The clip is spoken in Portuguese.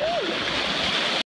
Uh!